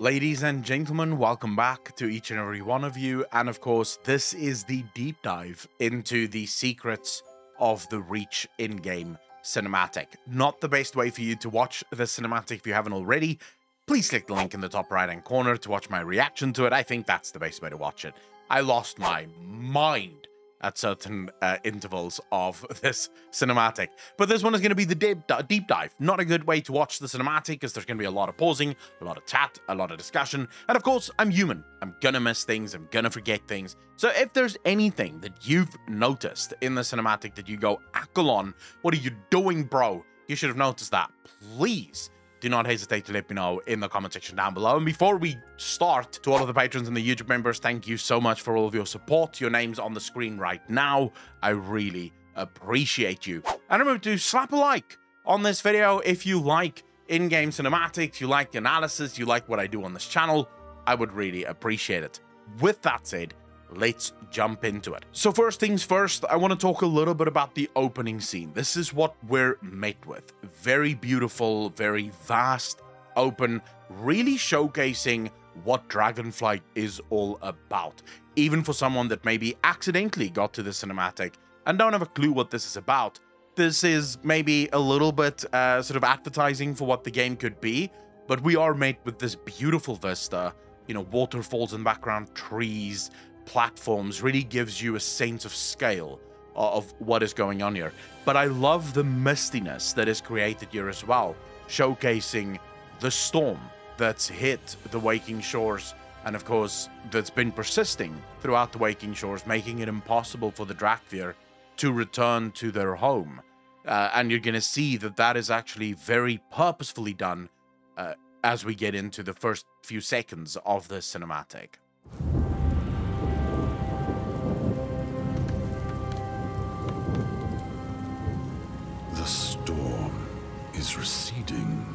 Ladies and gentlemen, welcome back to each and every one of you. And of course, this is the deep dive into the secrets of the Reach in-game cinematic. Not the best way for you to watch the cinematic if you haven't already. Please click the link in the top right hand corner to watch my reaction to it. I think that's the best way to watch it. I lost my mind at certain uh, intervals of this cinematic. But this one is going to be the deep, deep dive. Not a good way to watch the cinematic because there's going to be a lot of pausing, a lot of chat, a lot of discussion. And of course, I'm human. I'm going to miss things. I'm going to forget things. So if there's anything that you've noticed in the cinematic that you go, Accolon, what are you doing, bro? You should have noticed that. Please do not hesitate to let me know in the comment section down below. And before we start, to all of the patrons and the YouTube members, thank you so much for all of your support. Your name's on the screen right now. I really appreciate you. And remember to slap a like on this video if you like in-game cinematics, you like the analysis, you like what I do on this channel. I would really appreciate it. With that said, let's jump into it. So first things first, I want to talk a little bit about the opening scene. This is what we're met with. Very beautiful, very vast, open, really showcasing what Dragonflight is all about. Even for someone that maybe accidentally got to the cinematic and don't have a clue what this is about, this is maybe a little bit uh, sort of advertising for what the game could be, but we are met with this beautiful vista, you know, waterfalls in the background, trees, platforms really gives you a sense of scale of what is going on here. But I love the mistiness that is created here as well, showcasing the storm that's hit the Waking Shores and of course that's been persisting throughout the Waking Shores, making it impossible for the Dracthyr to return to their home. Uh, and you're going to see that that is actually very purposefully done uh, as we get into the first few seconds of the cinematic. Is receding.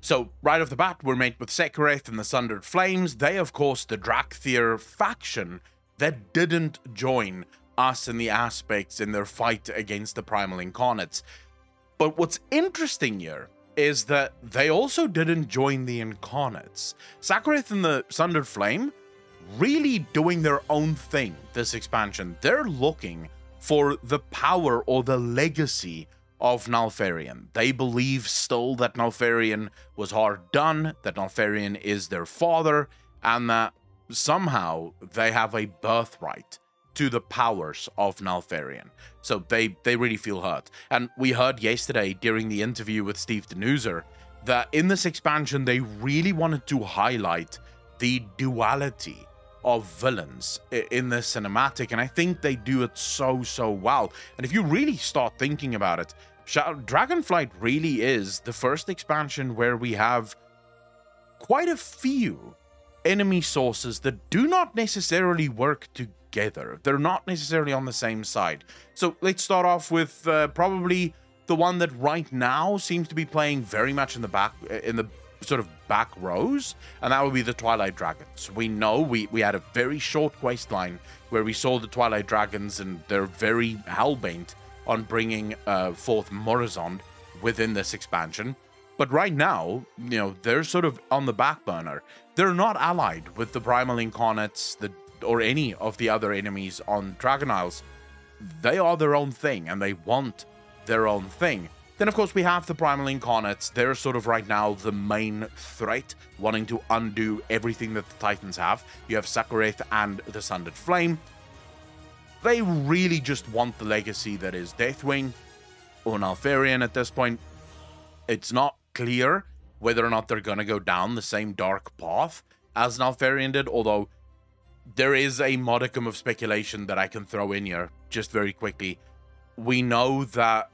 So, right off the bat, we're met with Sarkareth and the Sundered Flames. They, of course, the Dracthyr faction that didn't join us in the aspects in their fight against the Primal Incarnates. But what's interesting here is that they also didn't join the Incarnates. Sarkareth and the Sundered Flame really doing their own thing this expansion. They're looking for the power or the legacy of Neltharion. They believe still that Neltharion was hard done, that Neltharion is their father, and that somehow they have a birthright to the powers of Neltharion. So they, they really feel hurt. And we heard yesterday during the interview with Steve Danuser that in this expansion, they really wanted to highlight the duality of villains in the cinematic. And I think they do it so, so well. And if you really start thinking about it, Dragonflight really is the first expansion where we have quite a few enemy sources that do not necessarily work together. They're not necessarily on the same side. So let's start off with uh, probably the one that right now seems to be playing very much in the back in the sort of back rows, and that would be the Twilight Dragons. We know we, we had a very short quest line where we saw the Twilight Dragons and they're very hellbent on bringing uh, forth Murozond within this expansion. But right now, you know, they're sort of on the back burner. They're not allied with the Primal Incarnates the, or any of the other enemies on Dragon Isles. They are their own thing and they want their own thing. Then, of course, we have the Primal Incarnates. They're sort of right now the main threat, wanting to undo everything that the Titans have. You have Sarkareth and the Sundered Flame. They really just want the legacy that is Deathwing or Neltharion at this point. It's not clear whether or not they're going to go down the same dark path as Neltharion did, although there is a modicum of speculation that I can throw in here just very quickly. We know that,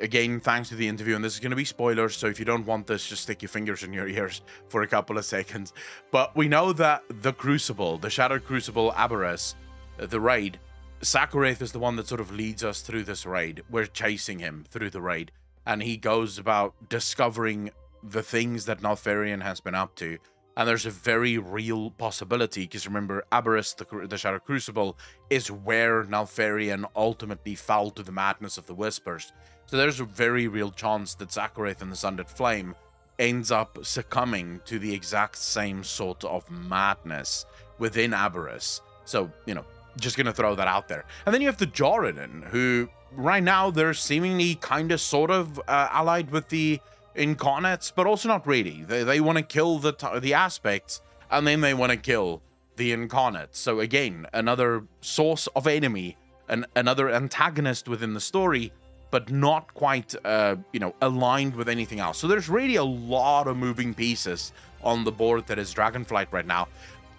again, thanks to the interview, and this is going to be spoilers, so if you don't want this, just stick your fingers in your ears for a couple of seconds. But we know that the Crucible, the Shattered Crucible Aberrus, uh, the raid, Sarkareth is the one that sort of leads us through this raid. We're chasing him through the raid, and he goes about discovering the things that Neltharion has been up to. And there's a very real possibility, because remember, Aberrus, the, the Shadow Crucible, is where Neltharion ultimately fell to the madness of the Whispers. So there's a very real chance that Sarkareth and the Sundered Flame ends up succumbing to the exact same sort of madness within Aberrus. So, you know, just gonna throw that out there. And then you have the Djaradin, who right now they're seemingly kind of sort of uh, allied with the Incarnates, but also not really. They, they want to kill the, the aspects, and then they want to kill the Incarnates. So again, another source of enemy, and another antagonist within the story, but not quite, uh, you know, aligned with anything else. So there's really a lot of moving pieces on the board that is Dragonflight right now.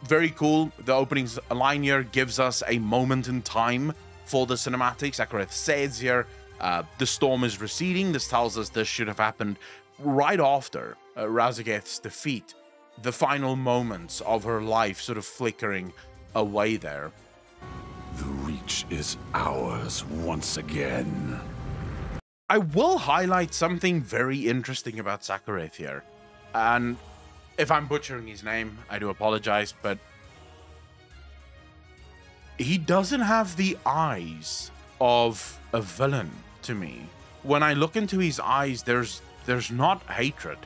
Very cool. The opening line here gives us a moment in time for the cinematics. Sarkareth says here, uh, the storm is receding. This tells us this should have happened right after uh, Raszageth's defeat. The final moments of her life sort of flickering away there. The Reach is ours once again. I will highlight something very interesting about Sarkareth here. And if I'm butchering his name, I do apologize, but he doesn't have the eyes of a villain to me. When I look into his eyes, there's there's not hatred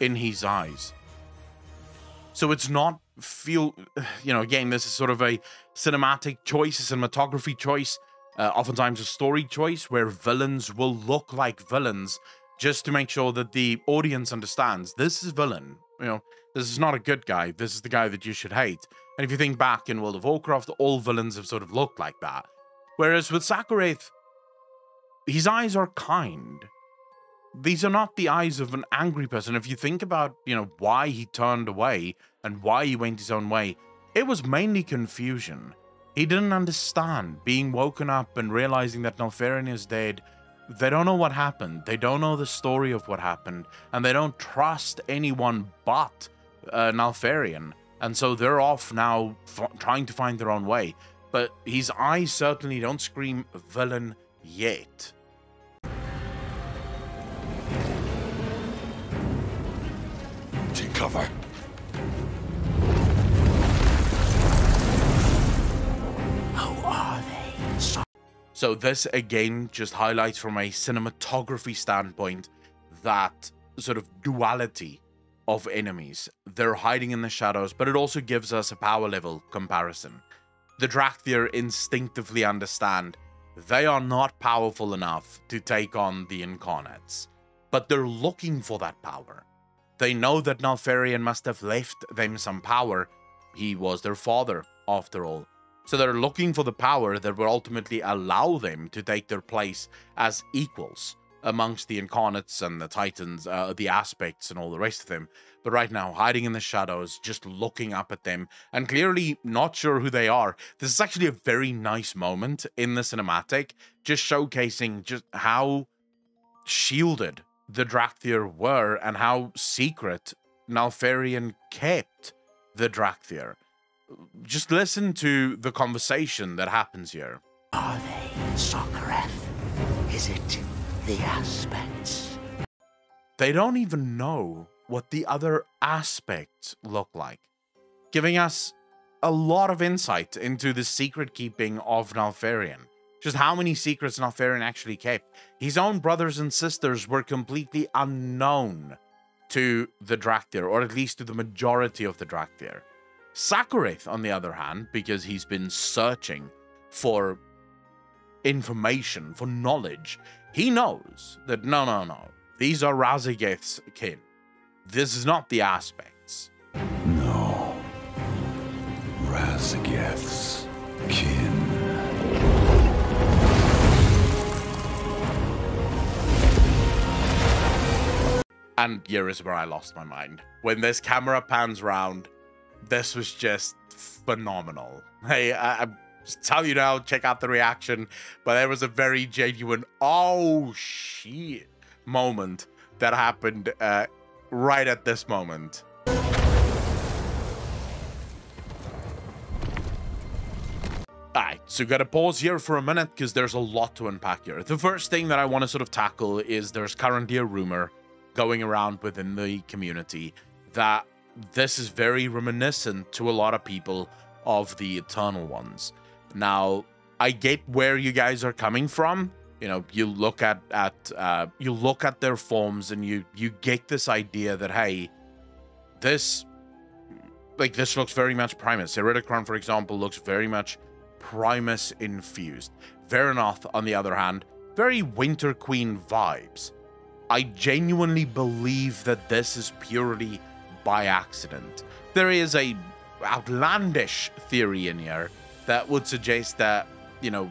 in his eyes. So it's not feel you know, again, this is sort of a cinematic choice, a cinematography choice uh, oftentimes a story choice where villains will look like villains just to make sure that the audience understands this is villain. You know, this is not a good guy. This is the guy that you should hate. And if you think back in World of Warcraft, all villains have sort of looked like that. Whereas with Sarkareth, his eyes are kind. These are not the eyes of an angry person. If you think about, you know, why he turned away and why he went his own way, it was mainly confusion. He didn't understand being woken up and realizing that Neltharion is dead. They don't know what happened. They don't know the story of what happened. And they don't trust anyone but uh, Neltharion. And so they're off now trying to find their own way. But his eyes certainly don't scream villain yet. Take cover. So this again just highlights from a cinematography standpoint that sort of duality of enemies. They're hiding in the shadows, but it also gives us a power level comparison. The Dracthyr instinctively understand they are not powerful enough to take on the Incarnates, but they're looking for that power. They know that Neltharion must have left them some power. He was their father, after all. So they're looking for the power that will ultimately allow them to take their place as equals amongst the incarnates and the titans, uh, the aspects and all the rest of them. But right now, hiding in the shadows, just looking up at them and clearly not sure who they are. This is actually a very nice moment in the cinematic, just showcasing just how shielded the Dracthyr were and how secret Neltharion kept the Dracthyr just listen to the conversation that happens here. Are they Sarkareth? Is it the aspects? They don't even know what the other aspects look like, giving us a lot of insight into the secret keeping of Neltharion. Just how many secrets Neltharion actually kept. His own brothers and sisters were completely unknown to the Dracthyr, or at least to the majority of the Dracthyr. Sarkareth, on the other hand, because he's been searching for information, for knowledge, he knows that no, no, no, these are Raszageth's kin. This is not the aspects. No. Raszageth's kin. And here is where I lost my mind. When this camera pans round this was just phenomenal. Hey, I, I tell you now, check out the reaction, but there was a very genuine, oh shit moment that happened uh, right at this moment. Alright, so gotta pause here for a minute because there's a lot to unpack here. The first thing that I want to sort of tackle is there's currently a rumor going around within the community that this is very reminiscent to a lot of people of the Eternal Ones. Now, I get where you guys are coming from You know, you look at at uh, you look at their forms and you you get this idea that hey, this like this looks very much Primus. Iridikron, for example, looks very much Primus infused. Vyranoth, on the other hand, very Winter Queen vibes. I genuinely believe that this is purely by accident. There is a outlandish theory in here that would suggest that, you know,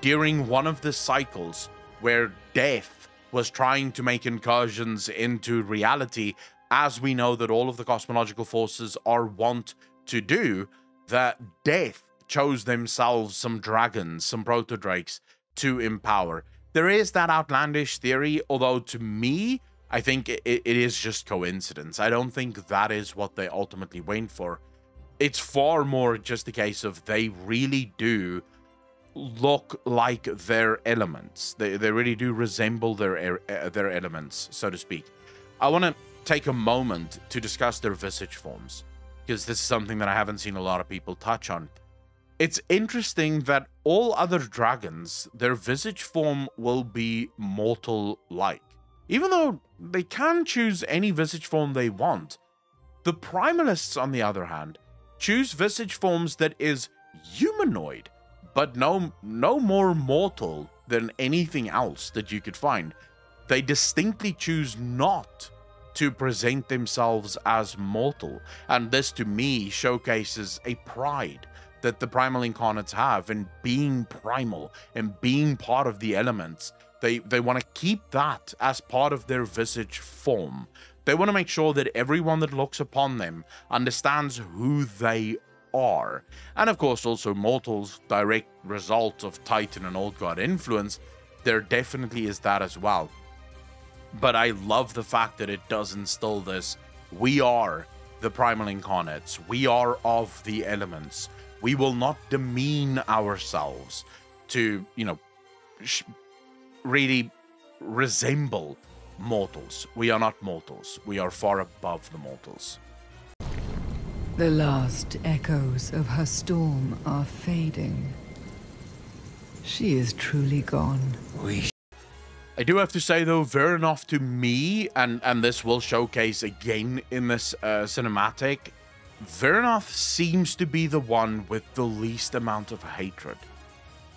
during one of the cycles where death was trying to make incursions into reality, as we know that all of the cosmological forces are wont to do, that death chose themselves some dragons, some proto drakes to empower. There is that outlandish theory, although to me, I think it, it is just coincidence. I don't think that is what they ultimately went for. It's far more just a case of they really do look like their elements. They, they really do resemble their uh, their elements, so to speak. I want to take a moment to discuss their visage forms because this is something that I haven't seen a lot of people touch on. It's interesting that all other dragons, their visage form will be mortal like. Even though they can choose any visage form they want, the primalists, on the other hand, choose visage forms that is humanoid, but no, no more mortal than anything else that you could find. They distinctly choose not to present themselves as mortal, and this to me showcases a pride that the primal incarnates have in being primal and being part of the elements. They they want to keep that as part of their visage form. They want to make sure that everyone that looks upon them understands who they are. And of course, also mortals, direct result of Titan and Old God influence, there definitely is that as well. But I love the fact that it does instill this. We are the primal incarnates. We are of the elements. We will not demean ourselves to, you know, really resemble mortals. We are not mortals. We are far above the mortals. The last echoes of her storm are fading. She is truly gone. We I do have to say though, Vyranoth to me, and and this will showcase again in this uh, cinematic, Vyranoth seems to be the one with the least amount of hatred.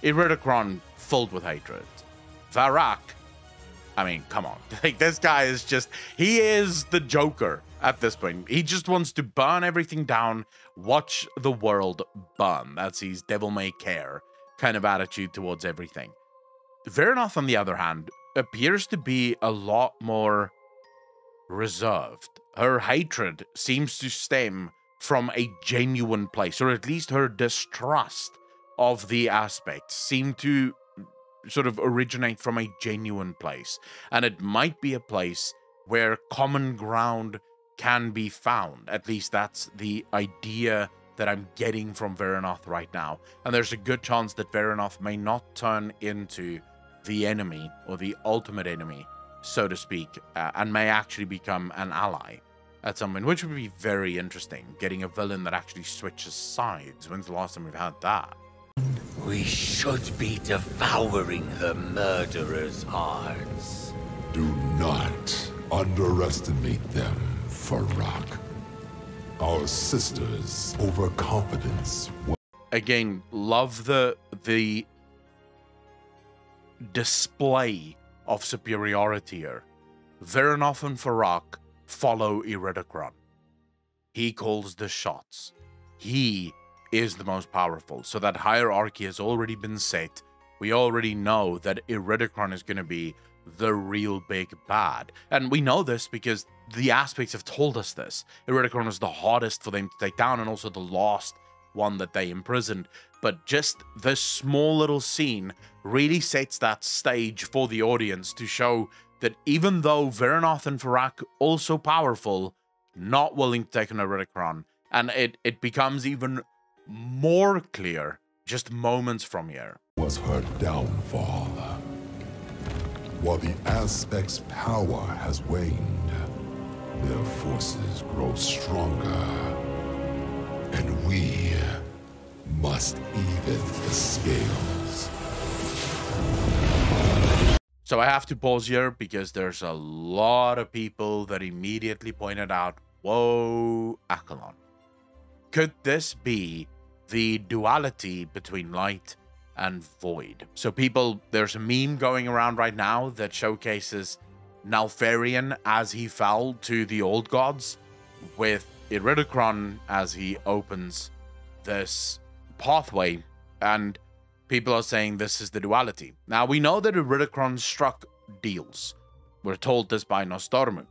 Iridikron filled with hatred. Fyrakk, I mean, come on. Like, this guy is just, he is the Joker at this point. He just wants to burn everything down, watch the world burn. That's his devil may care kind of attitude towards everything. Vyranoth, on the other hand, appears to be a lot more reserved. Her hatred seems to stem from a genuine place, or at least her distrust of the aspects seem to sort of originate from a genuine place. And it might be a place where common ground can be found. At least that's the idea that I'm getting from Vyranoth right now. And there's a good chance that Vyranoth may not turn into the enemy or the ultimate enemy, so to speak, uh, and may actually become an ally at some point, which would be very interesting. Getting a villain that actually switches sides. When's the last time we've had that? We should be devouring the murderers' hearts. Do not underestimate them, Fyrakk. Our sister's overconfidence. Again, love the the display of superiority here. Vyranoth and Fyrakk follow Iridikron. He calls the shots. He is the most powerful. So that hierarchy has already been set. We already know that Iridikron is going to be the real big bad. And we know this because the aspects have told us this. Iridikron is the hardest for them to take down and also the last one that they imprisoned. But just this small little scene really sets that stage for the audience to show that even though Vyranoth and Fyrakk also powerful, not willing to take an Iridikron, and it, it becomes even more clear just moments from here. Was her downfall. While the aspect's power has waned, their forces grow stronger. And we must even the scales. So I have to pause here because there's a lot of people that immediately pointed out, whoa, Accolon. Could this be the duality between light and void? So people, there's a meme going around right now that showcases Neltharion as he fell to the old gods with Iridikron as he opens this pathway and people are saying this is the duality. Now, we know that Iridikron struck deals. We're told this by Nozdormu.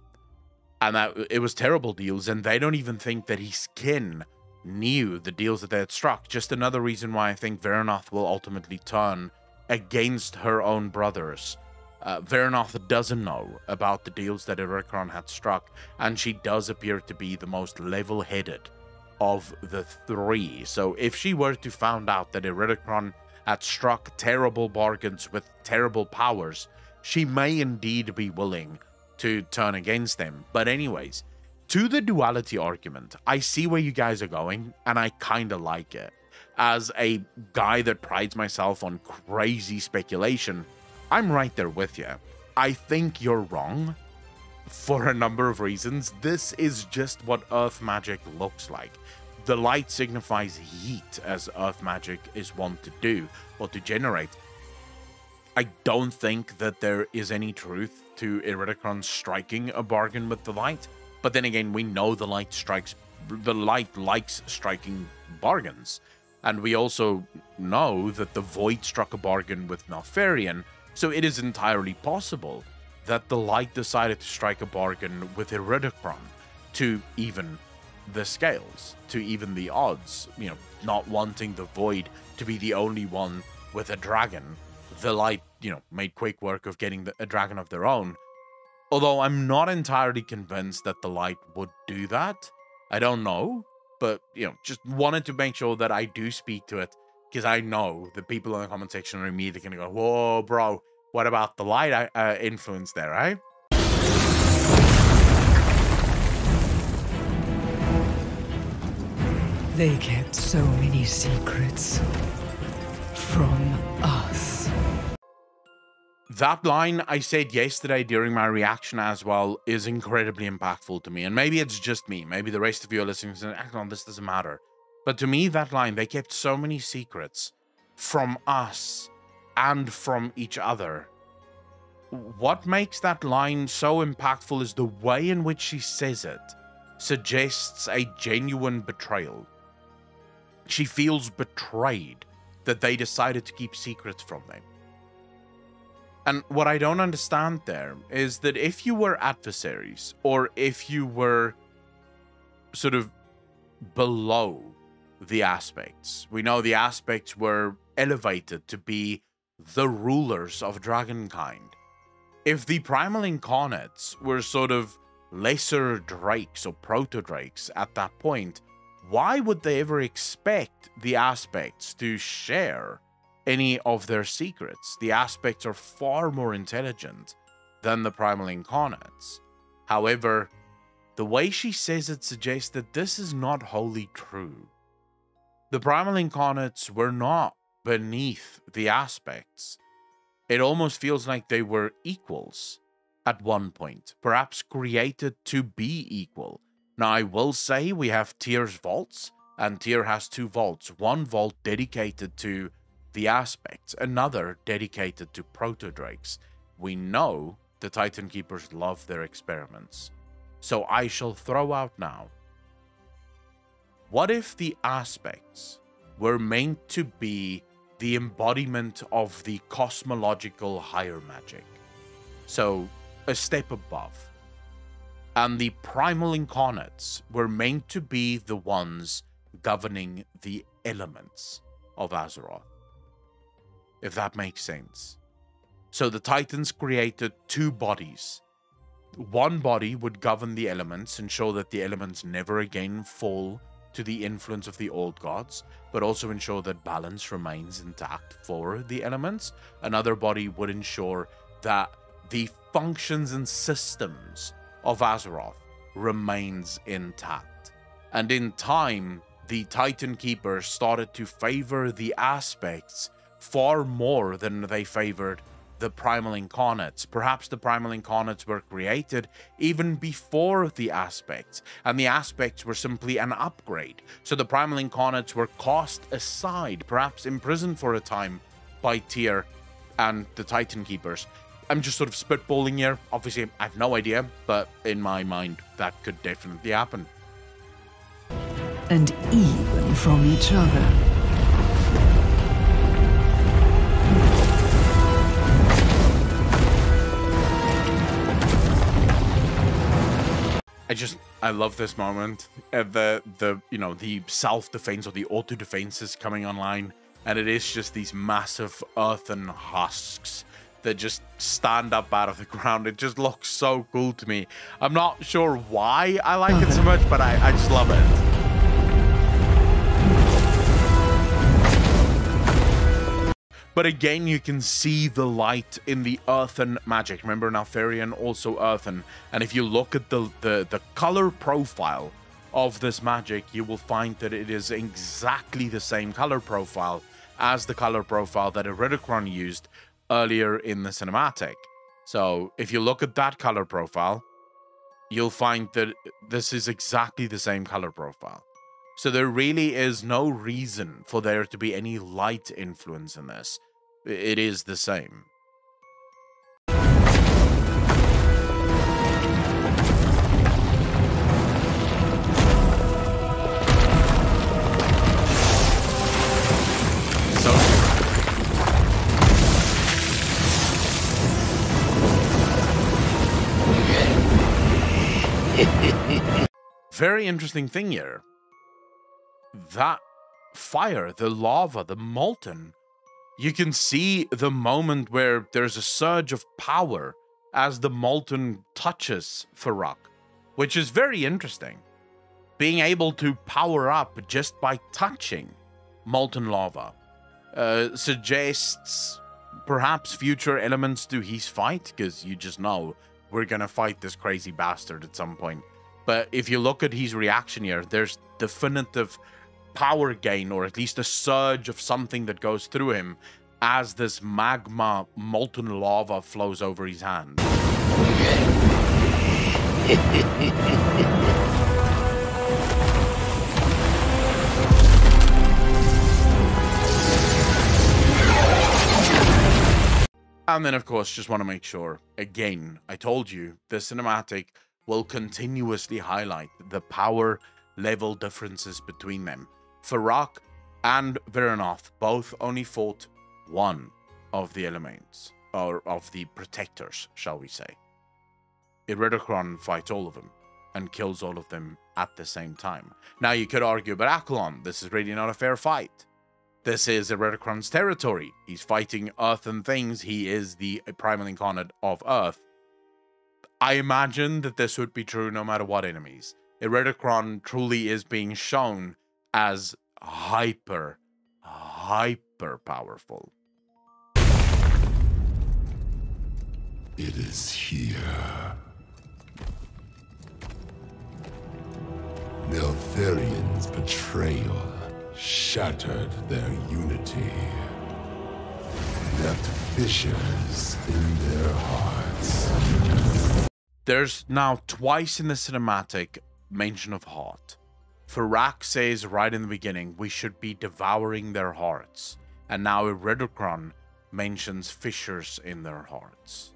And that it was terrible deals, and they don't even think that his kin knew the deals that they had struck. Just another reason why I think Vyranoth will ultimately turn against her own brothers. Uh, doesn't know about the deals that Iridikron had struck, and she does appear to be the most level-headed of the three. So if she were to find out that Iridikron had struck terrible bargains with terrible powers, she may indeed be willing to turn against them. But anyways, to the duality argument, I see where you guys are going, and I kind of like it. As a guy that prides myself on crazy speculation, I'm right there with you. I think you're wrong for a number of reasons. This is just what Earth magic looks like. The light signifies heat, as earth magic is wont to do, or to generate. I don't think that there is any truth to Iridikron striking a bargain with the light, but then again, we know the light strikes, the light likes striking bargains. And we also know that the Void struck a bargain with Neltharion, so it is entirely possible that the light decided to strike a bargain with Iridikron to even the scales to even the odds. You know, not wanting the void to be the only one with a dragon. The light, you know, made quick work of getting the, a dragon of their own. Although I'm not entirely convinced that the light would do that. I don't know, but you know, just wanted to make sure that I do speak to it because I know the people in the comment section are immediately going to go, "Whoa, bro, what about the light uh, uh influence there, right?" They kept so many secrets from us. That line I said yesterday during my reaction as well is incredibly impactful to me. And maybe it's just me. Maybe the rest of you are listening and saying, on, this doesn't matter. But to me, that line, they kept so many secrets from us and from each other. What makes that line so impactful is the way in which she says it suggests a genuine betrayal. She feels betrayed that they decided to keep secrets from them. And what I don't understand there is that if you were adversaries, or if you were sort of below the aspects, we know the aspects were elevated to be the rulers of dragonkind. If the primal incarnates were sort of lesser drakes or proto drakes at that point, why would they ever expect the aspects to share any of their secrets? The aspects are far more intelligent than the primal incarnates. However, the way she says it suggests that this is not wholly true. The primal incarnates were not beneath the aspects. It almost feels like they were equals at one point, perhaps created to be equal, now, I will say we have Tyr's vaults, and Tyr has two vaults. One vault dedicated to the aspects, another dedicated to proto-drakes. We know the Titan Keepers love their experiments. So I shall throw out now. What if the aspects were meant to be the embodiment of the cosmological higher magic? So, a step above and the primal incarnates were meant to be the ones governing the elements of Azeroth. If that makes sense. So the Titans created two bodies. One body would govern the elements, and ensure that the elements never again fall to the influence of the old gods, but also ensure that balance remains intact for the elements. Another body would ensure that the functions and systems of Azeroth remains intact. And in time, the Titan Keepers started to favor the aspects far more than they favored the primal incarnates. Perhaps the primal incarnates were created even before the aspects, and the aspects were simply an upgrade. So the primal incarnates were cast aside, perhaps imprisoned for a time by Tyr and the Titan Keepers. I'm just sort of spitballing here. Obviously, I have no idea, but in my mind, that could definitely happen. And even from each other. I just I love this moment. Uh, the the you know the self defense or the auto defense is coming online, and it is just these massive earthen husks that just stand up out of the ground. It just looks so cool to me. I'm not sure why I like it so much, but I I just love it. But again, you can see the light in the earthen magic. Remember, Neltharion also earthen. And if you look at the, the, the color profile of this magic, you will find that it is exactly the same color profile as the color profile that Iridikron used earlier in the cinematic. So if you look at that color profile, you'll find that this is exactly the same color profile. So there really is no reason for there to be any light influence in this. It is the same. Very interesting thing here. That fire, the lava, the molten, you can see the moment where there's a surge of power as the molten touches Fyrakk, which is very interesting. Being able to power up just by touching molten lava uh, suggests perhaps future elements to his fight, because you just know we're gonna fight this crazy bastard at some point. But if you look at his reaction here, there's definitive power gain, or at least a surge of something that goes through him as this magma molten lava flows over his hand. And then, of course, just want to make sure, again, I told you, the cinematic will continuously highlight the power level differences between them. Fyrakk and Vyranoth both only fought one of the elements, or of the protectors, shall we say. Iridikron fights all of them and kills all of them at the same time. Now you could argue but Accolon, this is really not a fair fight. This is Iridikron's territory. He's fighting Earth and things. He is the primal incarnate of Earth. I imagine that this would be true no matter what enemies. Iridikron truly is being shown as hyper, hyper powerful. It is here. Neltharion's betrayal shattered their unity. Left fissures in their hearts. There's now twice in the cinematic mention of heart. Fyrakk says right in the beginning, we should be devouring their hearts. And now Iridikron mentions fissures in their hearts.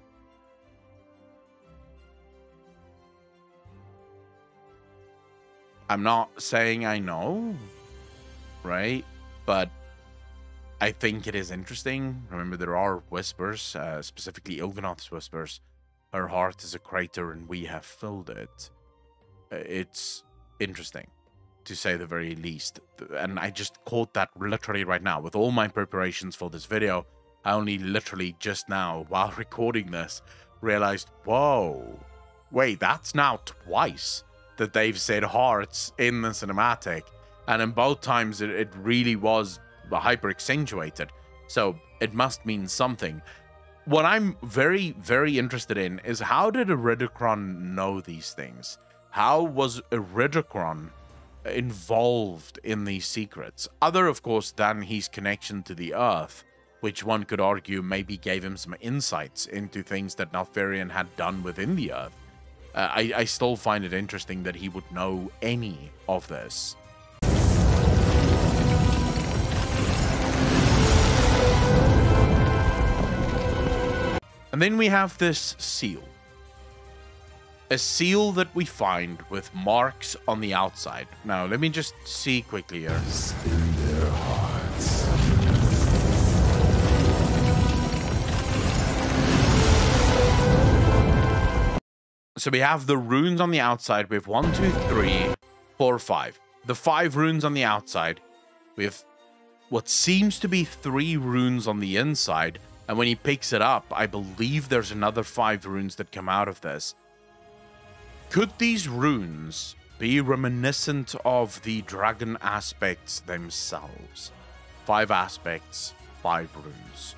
I'm not saying I know, right? But I think it is interesting. Remember, there are whispers, uh, specifically Il'gynoth's whispers. Her heart is a crater and we have filled it. Uh, it's interesting, to say the very least. And I just caught that literally right now. With all my preparations for this video, I only literally just now, while recording this, realized, whoa, wait, that's now twice that they've said hearts in the cinematic, and in both times it, it really was hyper accentuated. So it must mean something. What I'm very, very interested in is how did Iridikron know these things? How was Iridikron involved in these secrets? Other, of course, than his connection to the Earth which one could argue maybe gave him some insights into things that Neltharion had done within the Earth. Uh, I, I still find it interesting that he would know any of this. And then we have this seal. A seal that we find with marks on the outside. Now, let me just see quickly here. In their hearts. So we have the runes on the outside. We have one, two, three, four, five. The five runes on the outside. We have what seems to be three runes on the inside. And when he picks it up, I believe there's another five runes that come out of this. Could these runes be reminiscent of the dragon aspects themselves? Five aspects, five runes.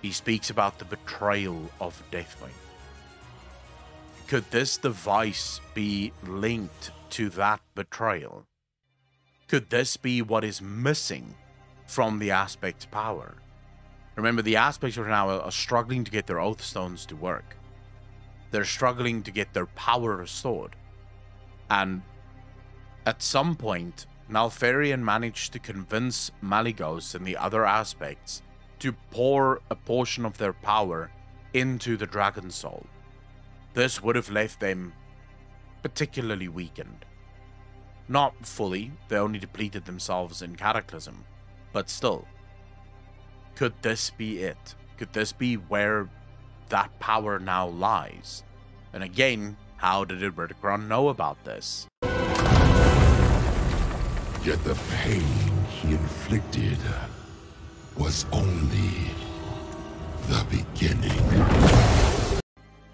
He speaks about the betrayal of Deathwing. Could this device be linked to that betrayal? Could this be what is missing from the aspect power? Remember, the aspects right now are struggling to get their oath stones to work. They're struggling to get their power restored. And at some point, Neltharion managed to convince Malygos and the other aspects to pour a portion of their power into the Dragon Soul. This would have left them particularly weakened. Not fully, they only depleted themselves in Cataclysm, but still. Could this be it? Could this be where that power now lies? And again, how did Iridikron know about this? Yet the pain he inflicted was only the beginning.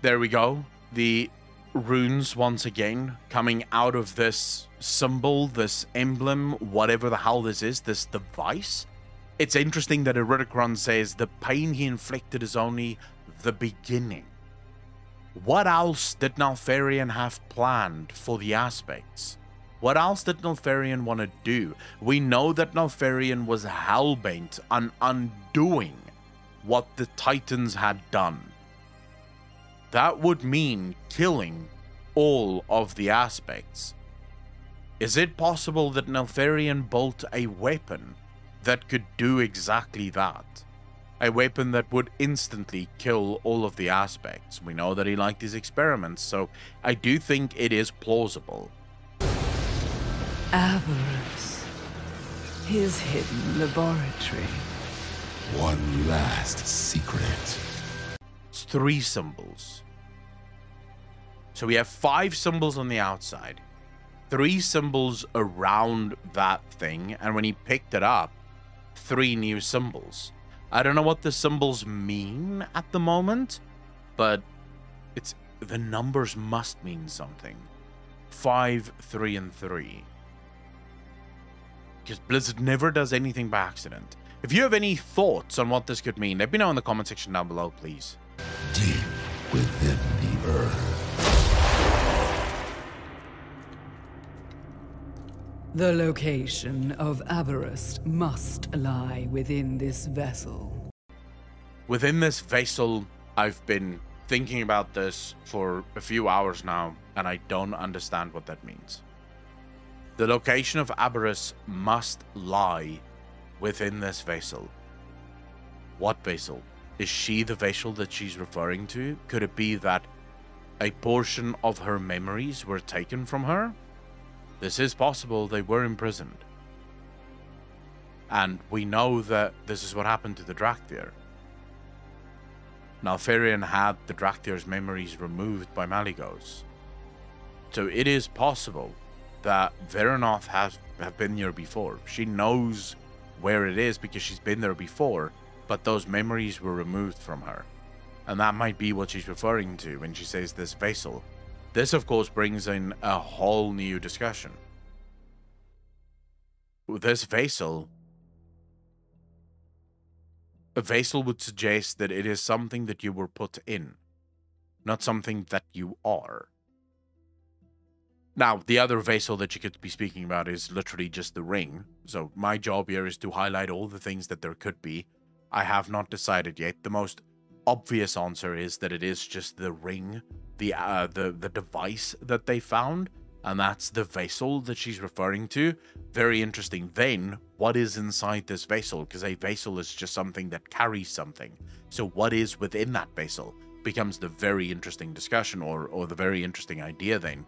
There we go. The runes once again coming out of this symbol, this emblem, whatever the hell this is, this device. It's interesting that Iridikron says the pain he inflicted is only the beginning. What else did Neltharion have planned for the aspects? What else did Neltharion want to do? We know that Neltharion was hellbent on undoing what the Titans had done. That would mean killing all of the aspects. Is it possible that Neltharion built a weapon that could do exactly that? A weapon that would instantly kill all of the aspects. We know that he liked his experiments, so I do think it is plausible. Aberrus. His hidden laboratory. One last secret. It's three symbols. So we have five symbols on the outside, three symbols around that thing, and when he picked it up, three new symbols. I don't know what the symbols mean at the moment, but it's the numbers must mean something. Five, three, and three. Because Blizzard never does anything by accident. If you have any thoughts on what this could mean, let me know in the comment section down below, please. Deep within the earth. The location of Aberrus must lie within this vessel. Within this vessel, I've been thinking about this for a few hours now, and I don't understand what that means. The location of Aberrus must lie within this vessel. What vessel? Is she the vessel that she's referring to? Could it be that a portion of her memories were taken from her? This is possible, they were imprisoned. And we know that this is what happened to the Dracthyr. Nalfarian had the Dracthyr's memories removed by Malygos. So it is possible that Vyranoth has have been here before. She knows where it is because she's been there before, but those memories were removed from her. And that might be what she's referring to when she says this vessel. This, of course, brings in a whole new discussion. This vessel. A vessel would suggest that it is something that you were put in, not something that you are. Now, the other vessel that you could be speaking about is literally just the ring. So, my job here is to highlight all the things that there could be. I have not decided yet. The most obvious answer is that it is just the ring, the uh, the the device that they found, and that's the vessel that she's referring to. Very interesting. Then, what is inside this vessel? Because a vessel is just something that carries something. So, what is within that vessel becomes the very interesting discussion, or or the very interesting idea. Then,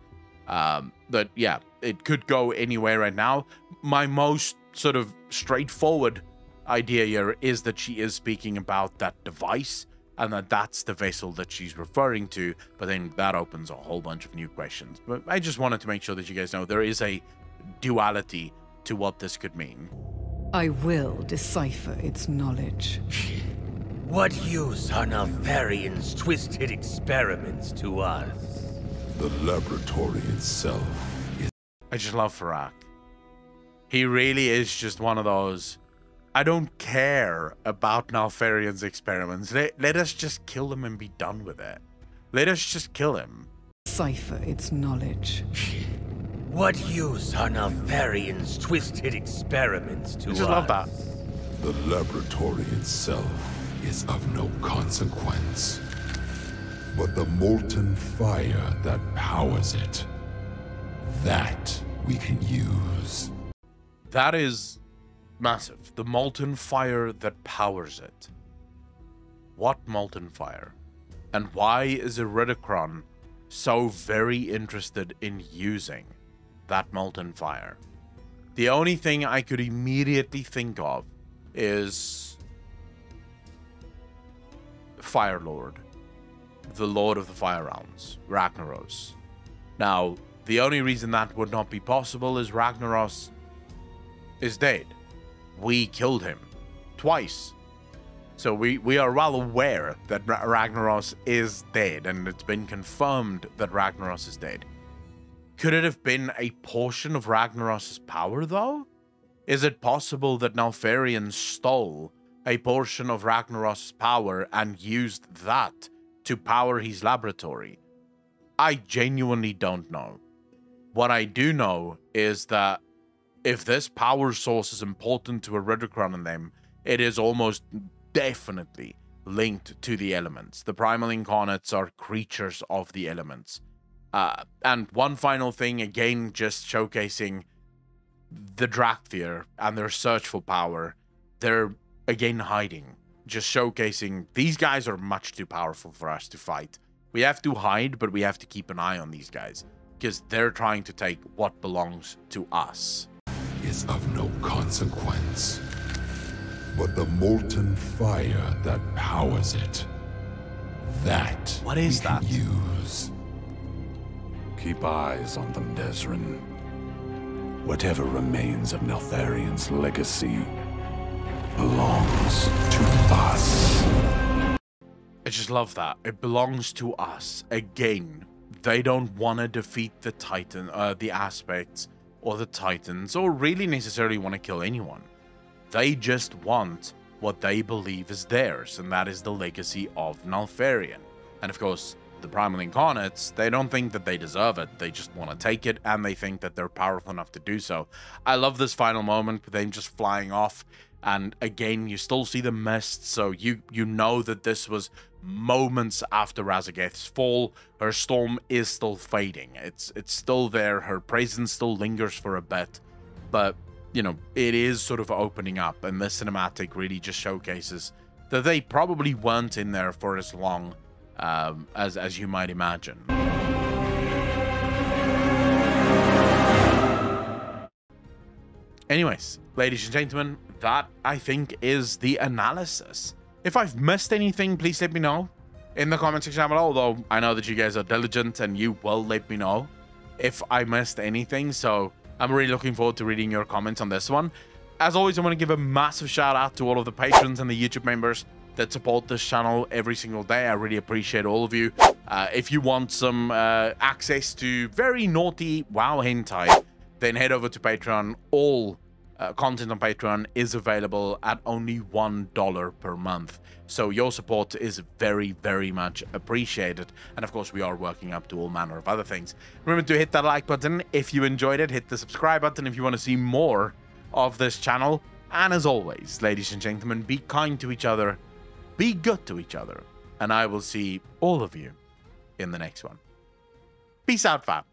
um, but yeah, it could go anywhere right now. My most sort of straightforward idea here is that she is speaking about that device and that that's the vessel that she's referring to but then that opens a whole bunch of new questions but i just wanted to make sure that you guys know there is a duality to what this could mean I will decipher its knowledge. What use are Neltharion's twisted experiments to us? The laboratory itself is i just love Fyrakk he really is just one of those i don't care about Neltharion's experiments let, let us just kill him and be done with it let us just kill him Cipher its knowledge. What use are Neltharion's twisted experiments to i us? just love that the laboratory itself is of no consequence. But the molten fire that powers it, that we can use. That is massive. The molten fire that powers it. What molten fire? And why is Iridikron so very interested in using that molten fire? The only thing I could immediately think of is Fire Lord, the Lord of the Fire Realms, Ragnaros. Now, the only reason that would not be possible is Ragnaros is dead. We killed him twice. So we, we are well aware that Ra- Ragnaros is dead, and it's been confirmed that Ragnaros is dead. Could it have been a portion of Ragnaros' power, though? Is it possible that Neltharion stole a portion of Ragnaros' power and used that to power his laboratory? I genuinely don't know. What I do know is that if this power source is important to a Iridikron and them, it is almost definitely linked to the elements. The primal incarnates are creatures of the elements. Uh, and one final thing, again, just showcasing the Dracthyr and their search for power. They're again hiding, just showcasing these guys are much too powerful for us to fight. We have to hide, but we have to keep an eye on these guys because they're trying to take what belongs to us. Is of no consequence. But the molten fire that powers it, that What is we can that? use. Keep eyes on them, Desrin. Whatever remains of Neltharion's legacy belongs to us. I just love that. It belongs to us. Again, they don't want to defeat the Titan, uh, the aspects, or the Titans, or really necessarily want to kill anyone. They just want what they believe is theirs, and that is the legacy of Neltharion. And of course, the Primal Incarnates, they don't think that they deserve it. They just want to take it, and they think that they're powerful enough to do so. I love this final moment with them just flying off. And again, you still see the mist, so you you know that this was moments after Raszageth's fall. Her storm is still fading. It's it's still there. Her presence still lingers for a bit, but you know it is sort of opening up, and this cinematic really just showcases that they probably weren't in there for as long um, as as you might imagine. Anyways, ladies and gentlemen, that I think is the analysis. If I've missed anything, please let me know in the comment section below. Although I know that you guys are diligent and you will let me know if I missed anything. So I'm really looking forward to reading your comments on this one. As always, I want to give a massive shout out to all of the patrons and the YouTube members that support this channel every single day. I really appreciate all of you. Uh, if you want some uh, access to very naughty WoW hentai, then head over to Patreon. All uh, content on Patreon is available at only $1 per month. So your support is very, very much appreciated. And of course, we are working up to all manner of other things. Remember to hit that like button if you enjoyed it. Hit the subscribe button if you want to see more of this channel. And as always, ladies and gentlemen, be kind to each other, be good to each other, and I will see all of you in the next one. Peace out, fam.